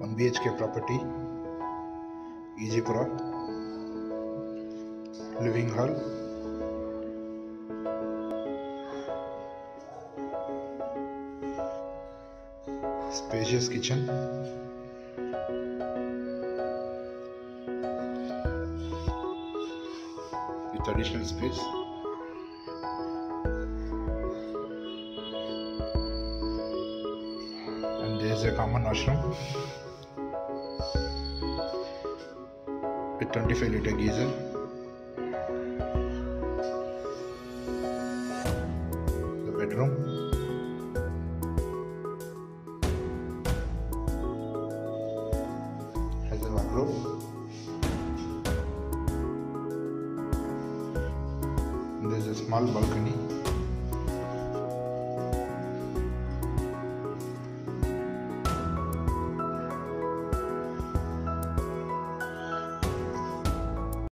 One B H K property Ejipura living hall spacious kitchen traditional space and there is a common washroom. With 25 liter geyser. The bedroom. Has a wardrobe. There is a small balcony